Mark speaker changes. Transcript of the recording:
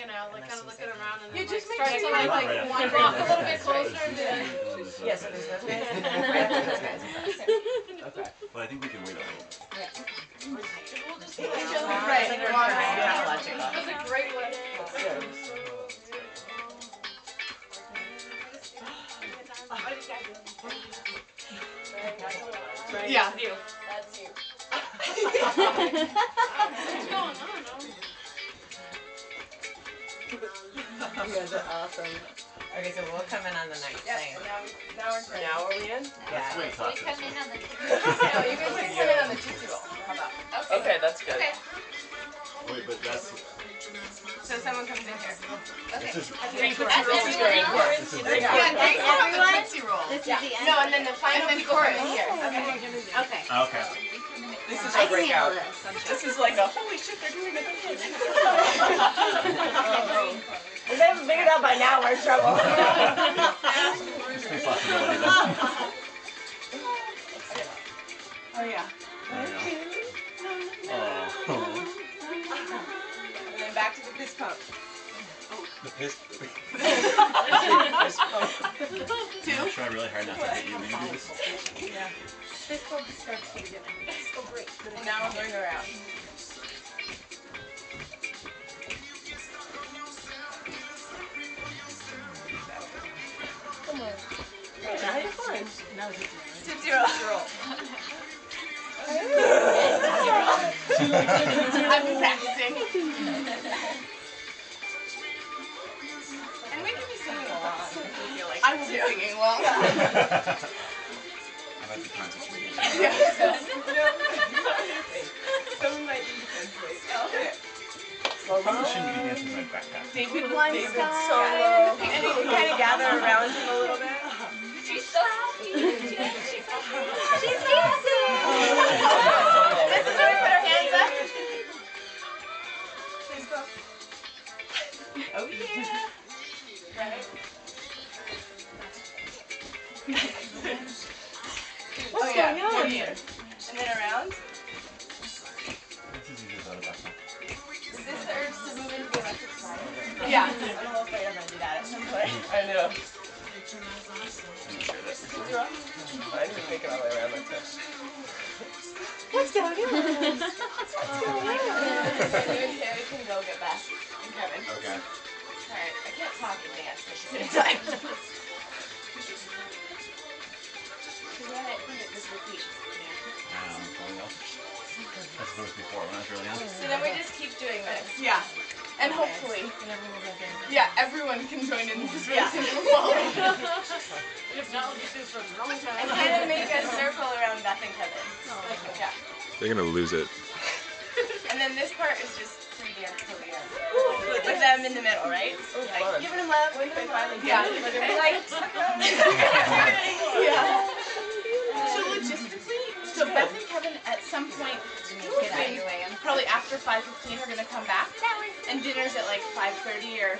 Speaker 1: hanging out, like kind of looking around, and
Speaker 2: You
Speaker 1: then
Speaker 2: just
Speaker 1: like
Speaker 2: make
Speaker 1: start to
Speaker 2: sure
Speaker 1: like,
Speaker 2: you,
Speaker 1: like
Speaker 3: Right.
Speaker 1: one
Speaker 3: Right.
Speaker 1: walk a little bit closer and be like,
Speaker 4: Yeah, so there's those guys. Right after those guys. Okay.
Speaker 3: But I think we can wait a little bit.
Speaker 1: we'll just
Speaker 4: Yeah.
Speaker 1: like,
Speaker 4: Right.
Speaker 1: right, and walk around.
Speaker 4: Yeah, logic.
Speaker 1: That's a great way. Yeah.
Speaker 2: You.
Speaker 1: That's you.
Speaker 4: You guys are awesome. Okay, so we'll come in on the night thing.
Speaker 2: now, now we're ready.
Speaker 4: Now are we in?
Speaker 3: Let's
Speaker 4: Yeah.
Speaker 3: wait,
Speaker 1: We come in on the
Speaker 2: No, you guys can come in on the Tootsie Roll. How about?
Speaker 4: Okay, that's good.
Speaker 1: Okay.
Speaker 3: Wait, but that's.
Speaker 2: So someone comes in here.
Speaker 1: Okay.
Speaker 3: This is.
Speaker 2: Three Tootsie
Speaker 1: very
Speaker 2: Rolls.
Speaker 1: important.
Speaker 3: This is.
Speaker 2: Yeah,
Speaker 1: Yeah,
Speaker 2: three the
Speaker 1: everyone.
Speaker 2: Tootsie Roll.
Speaker 1: This is the end.
Speaker 2: No, and then the final
Speaker 1: then
Speaker 2: people
Speaker 1: chorus.
Speaker 2: come in here.
Speaker 1: Okay.
Speaker 3: Okay.
Speaker 4: This is
Speaker 1: I
Speaker 4: our
Speaker 1: can handle
Speaker 4: breakout.
Speaker 1: this.
Speaker 2: This is like a holy shit, they're doing it
Speaker 4: out by now, we're in trouble.
Speaker 3: Any possibility then.
Speaker 2: Oh yeah.
Speaker 3: There we go. Oh.
Speaker 2: And then back to the fist pump.
Speaker 3: The piss.
Speaker 2: Two.
Speaker 3: I'm trying really hard not to hit you when you do this.
Speaker 1: This one starts to get great.
Speaker 2: And now we're going around.
Speaker 4: Now you're fine.
Speaker 2: Tootsie Roll. I'm practicing. And we can be singing along if we feel like I will be singing along.
Speaker 3: I might be concentrating.
Speaker 2: Someone might need to
Speaker 3: Probably shouldn't be dancing.
Speaker 2: David,
Speaker 1: style.
Speaker 2: solo. And you kind of gather around him a little bit.
Speaker 1: She's so happy. She's dancing.
Speaker 2: This is where we put our hands up. Oh yeah.
Speaker 4: What's
Speaker 2: oh, yeah.
Speaker 4: going on?
Speaker 2: Here. I know.
Speaker 3: I'm not sure this.
Speaker 2: I need to make it all the way around like this.
Speaker 4: What's going on?
Speaker 2: you and Tammy can go get Beth and Kevin.
Speaker 3: Okay.
Speaker 2: Alright, I can't talk and dance at the same time. Cause then it, it just repeats.
Speaker 3: Um, going up. I suppose before when I was really young.
Speaker 2: So then we just keep doing this. Yeah. And hopefully, yeah, everyone can join in this race and follow.
Speaker 1: If not, this is from wrong
Speaker 2: And
Speaker 1: time.
Speaker 2: kind of make a circle around Beth and Kevin. Oh, Yeah.
Speaker 5: They're gonna lose it.
Speaker 2: And then this part is just free dance till the end. With them in the middle, right? Oh, Like, giving them love when they finally
Speaker 1: Yeah.
Speaker 2: do. But they're like, yeah. So logistically, so Beth and Kevin at some point,
Speaker 1: Get out of your
Speaker 2: probably after 5.15 are gonna come back. And dinner's at like 5.30 or